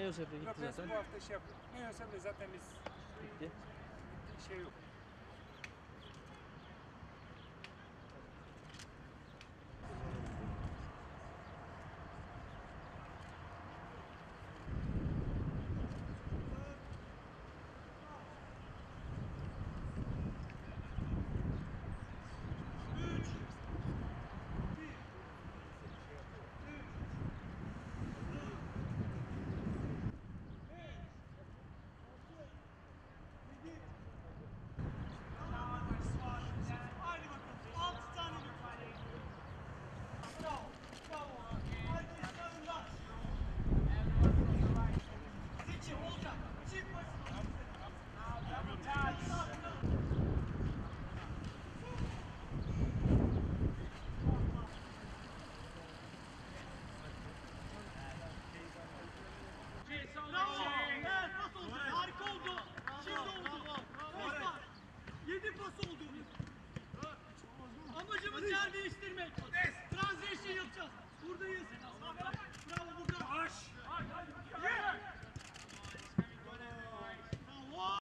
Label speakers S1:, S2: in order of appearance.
S1: Meyosep'e gitti
S2: Lopez
S1: zaten.
S2: bu hafta şey olsa da zaten biz
S1: Gitti.
S2: şey yok. değiştirmek